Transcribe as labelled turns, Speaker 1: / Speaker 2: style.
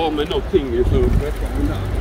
Speaker 1: bra med någonting så räcker han där.